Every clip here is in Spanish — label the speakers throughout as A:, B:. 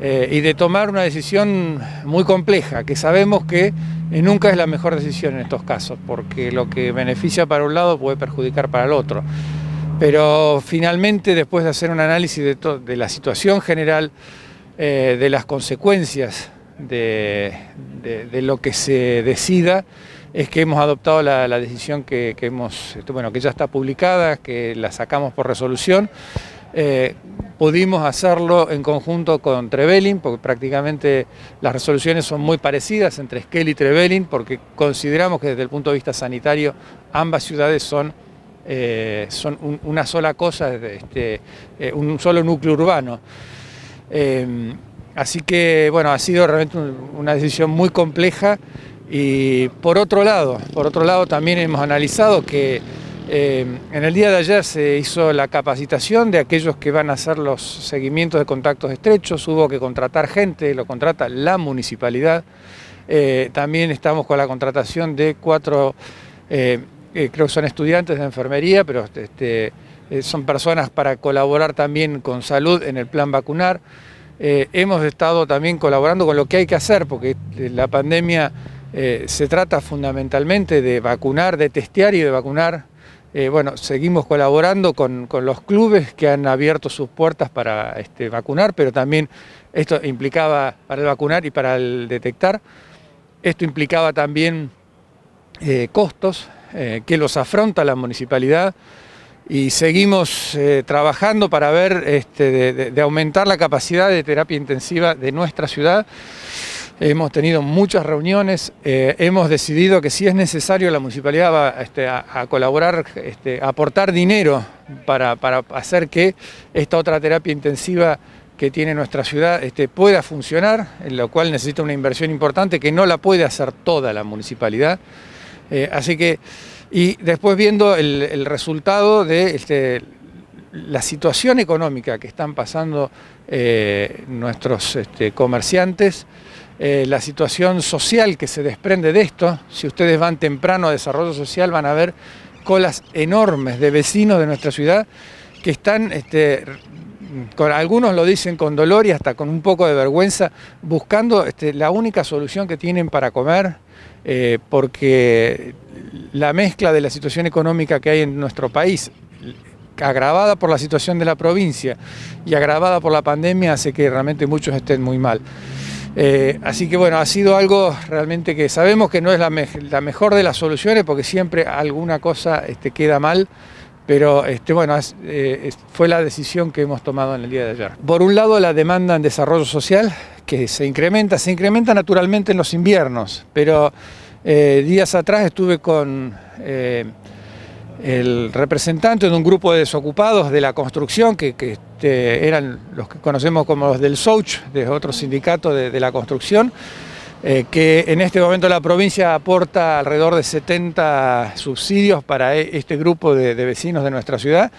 A: eh, y de tomar una decisión muy compleja, que sabemos que nunca es la mejor decisión en estos casos, porque lo que beneficia para un lado puede perjudicar para el otro. Pero finalmente, después de hacer un análisis de, la situación general, eh, de las consecuencias de, lo que se decida, es que hemos adoptado la, decisión que, hemos, bueno, que ya está publicada, que la sacamos por resolución. Eh, pudimos hacerlo en conjunto con Trevelin, porque prácticamente las resoluciones son muy parecidas entre Esquel y Trevelin, porque consideramos que desde el punto de vista sanitario ambas ciudades son, eh, son una sola cosa, este, eh, un solo núcleo urbano. así que bueno, ha sido realmente una decisión muy compleja y por otro lado, por otro lado también hemos analizado que eh, en el día de ayer se hizo la capacitación de aquellos que van a hacer los seguimientos de contactos estrechos, hubo que contratar gente, lo contrata la municipalidad. Eh, también estamos con la contratación de cuatro, eh, creo que son estudiantes de enfermería, pero este, son personas para colaborar también con salud en el plan vacunar. hemos estado también colaborando con lo que hay que hacer, porque la pandemia se trata fundamentalmente de vacunar, de testear y de vacunar. Eh, bueno, seguimos colaborando con, los clubes que han abierto sus puertas para este, vacunar, pero también esto implicaba para el vacunar y para el detectar. Esto implicaba también eh, costos que los afronta la municipalidad y seguimos trabajando para ver este, de aumentar la capacidad de terapia intensiva de nuestra ciudad. Hemos tenido muchas reuniones, eh, hemos decidido que si es necesario la municipalidad va este, a, colaborar, este, a aportar dinero para, hacer que esta otra terapia intensiva que tiene nuestra ciudad este, pueda funcionar, en lo cual necesita una inversión importante que no la puede hacer toda la municipalidad. Eh, así que, y después viendo el, resultado de la situación económica que están pasando eh, nuestros comerciantes, eh, la situación social que se desprende de esto. Si ustedes van temprano a desarrollo social van a ver colas enormes de vecinos de nuestra ciudad que están, este, con, algunos lo dicen con dolor y hasta con un poco de vergüenza, buscando este, la única solución que tienen para comer, eh, porque la mezcla de la situación económica que hay en nuestro país, agravada por la situación de la provincia y agravada por la pandemia, hace que realmente muchos estén muy mal. Eh, así que bueno, ha sido algo realmente que sabemos que no es la, mejor de las soluciones porque siempre alguna cosa este, queda mal, pero este, bueno, eh, fue la decisión que hemos tomado en el día de ayer. Por un lado, la demanda en desarrollo social, que se incrementa, se incrementa naturalmente en los inviernos, pero eh, días atrás estuve con el representante de un grupo de desocupados de la construcción, que, este, eran los que conocemos como los del SOUCH, de otro sindicato de, la construcción, eh, que en este momento la provincia aporta alrededor de 70 subsidios para e, este grupo de, vecinos de nuestra ciudad.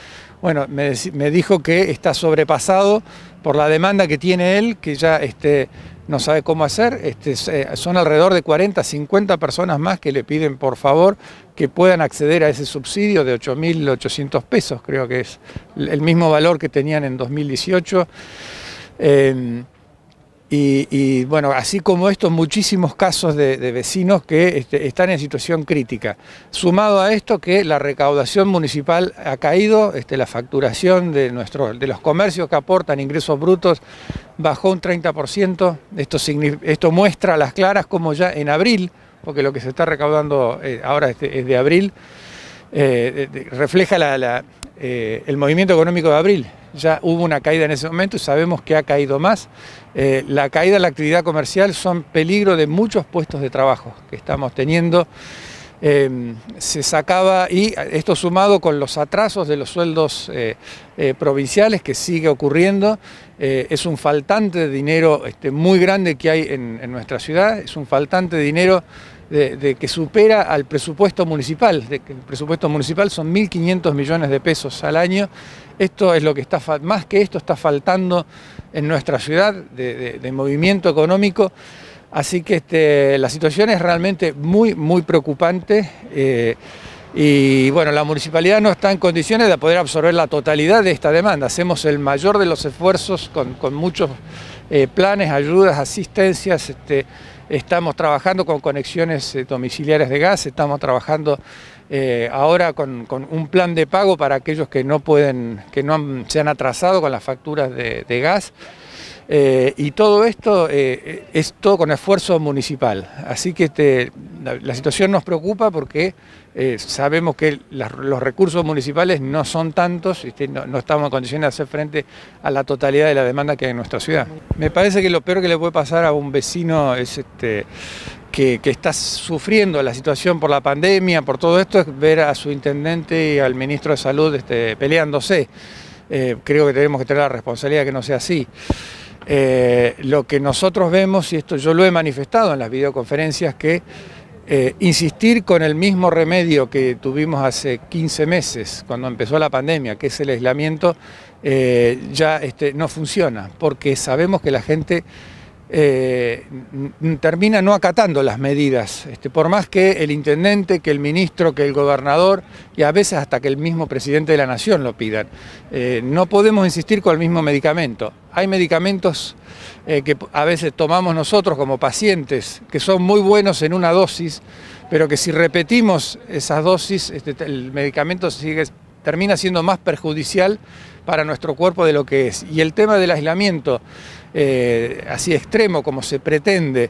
A: Bueno, me, dijo que está sobrepasado por la demanda que tiene él, que ya este, no sabe cómo hacer. Este, eh, son alrededor de 40, 50 personas más que le piden por favor que puedan acceder a ese subsidio de 8.800 pesos, creo que es el mismo valor que tenían en 2018. Y, bueno, así como estos muchísimos casos de, vecinos que este, están en situación crítica. Sumado a esto que la recaudación municipal ha caído, este, la facturación de, nuestro, de los comercios que aportan ingresos brutos bajó un 30%. Esto, esto muestra a las claras como ya en abril, porque lo que se está recaudando eh, ahora es de, abril, eh, refleja eh, el movimiento económico de abril ya hubo una caída en ese momento y sabemos que ha caído más. Eh, la caída de la actividad comercial son peligro de muchos puestos de trabajo que estamos teniendo. Em, se sacaba, y esto sumado con los atrasos de los sueldos eh, provinciales que sigue ocurriendo, es un faltante de dinero este, muy grande que hay en nuestra ciudad, es un faltante de dinero de, que supera al presupuesto municipal, de que el presupuesto municipal son 1.500 millones de pesos al año. Esto es lo que está, más que esto está faltando en nuestra ciudad de, movimiento económico. Así que este, la situación es realmente muy, muy preocupante. Eh, Y bueno, la municipalidad no está en condiciones de poder absorber la totalidad de esta demanda. Hacemos el mayor de los esfuerzos con, muchos eh, planes, ayudas, asistencias. Este, estamos trabajando con conexiones eh, domiciliarias de gas, estamos trabajando eh, ahora con, un plan de pago para aquellos que no pueden, que no se han atrasado con las facturas de gas. Eh, y todo esto es todo con esfuerzo municipal. Así que este, la, situación nos preocupa porque eh, sabemos que los recursos municipales no son tantos, y no, estamos en condiciones de hacer frente a la totalidad de la demanda que hay en nuestra ciudad. Me parece que lo peor que le puede pasar a un vecino es este, que, está sufriendo la situación por la pandemia, por todo esto, es ver a su intendente y al ministro de Salud este, peleándose. creo que tenemos que tener la responsabilidad de que no sea así. Eh, lo que nosotros vemos, y esto yo lo he manifestado en las videoconferencias, que eh, insistir con el mismo remedio que tuvimos hace 15 meses, cuando empezó la pandemia, que es el aislamiento, eh, ya este, no funciona, porque sabemos que la gente eh, termina no acatando las medidas, este, por más que el intendente, que el ministro, que el gobernador y a veces hasta que el mismo presidente de la nación lo pidan. Eh, no podemos insistir con el mismo medicamento. Hay medicamentos eh, que a veces tomamos nosotros como pacientes, que son muy buenos en una dosis, pero que si repetimos esas dosis, este, el medicamento sigue, termina siendo más perjudicial para nuestro cuerpo de lo que es. Y el tema del aislamiento, eh, así extremo como se pretende,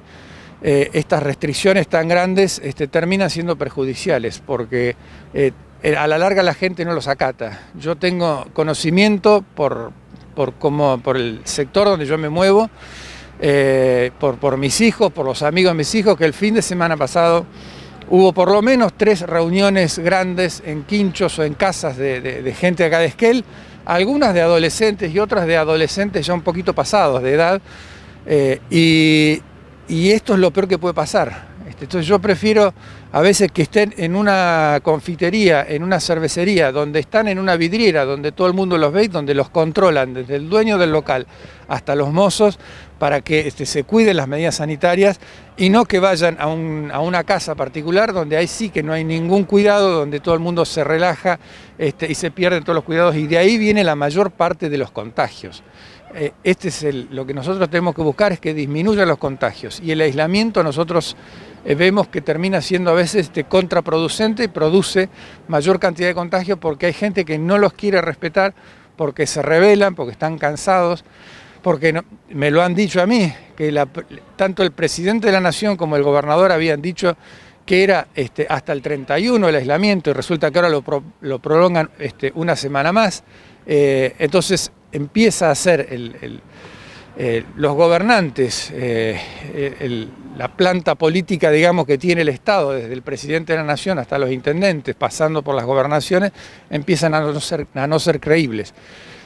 A: eh, estas restricciones tan grandes este, terminan siendo perjudiciales porque eh, a la larga la gente no los acata. Yo tengo conocimiento por, por, por el sector donde yo me muevo, por, por mis hijos, por los amigos de mis hijos, que el fin de semana pasado hubo por lo menos tres reuniones grandes en quinchos o en casas de, de gente acá de Esquel, algunas de adolescentes y otras de adolescentes ya un poquito pasados de edad, eh, y, esto es lo peor que puede pasar. Entonces yo prefiero a veces que estén en una confitería, en una cervecería, donde están en una vidriera, donde todo el mundo los ve y donde los controlan, desde el dueño del local hasta los mozos, para que este, se cuiden las medidas sanitarias y no que vayan a, una casa particular donde ahí sí que no hay ningún cuidado, donde todo el mundo se relaja este, y se pierden todos los cuidados y de ahí viene la mayor parte de los contagios. Eh, este es lo que nosotros tenemos que buscar, es que disminuyan los contagios y el aislamiento nosotros vemos que termina siendo a veces este, contraproducente y produce mayor cantidad de contagios porque hay gente que no los quiere respetar, porque se rebelan, porque están cansados porque me lo han dicho a mí, que tanto el presidente de la Nación como el gobernador habían dicho que era este, hasta el 31 el aislamiento y resulta que ahora lo, prolongan este, una semana más. Eh, entonces empieza a ser eh, los gobernantes, eh, la planta política, digamos, que tiene el Estado, desde el presidente de la Nación hasta los intendentes, pasando por las gobernaciones, empiezan a no ser, a no ser creíbles.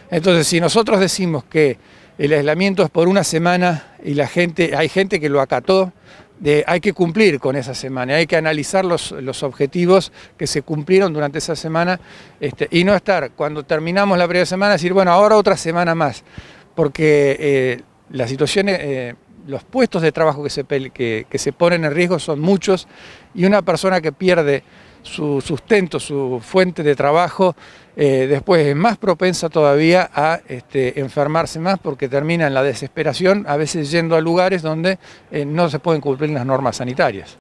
A: Entonces, si nosotros decimos que el aislamiento es por una semana y la gente, hay gente que lo acató, hay que cumplir con esa semana, hay que analizar los, objetivos que se cumplieron durante esa semana este, y no estar cuando terminamos la primera semana decir, bueno, ahora otra semana más, porque eh, las situaciones, eh, los puestos de trabajo que se, que se ponen en riesgo son muchos y una persona que pierde su sustento, su fuente de trabajo, eh, después es más propensa todavía a este, enfermarse más porque termina en la desesperación, a veces yendo a lugares donde no se pueden cumplir las normas sanitarias.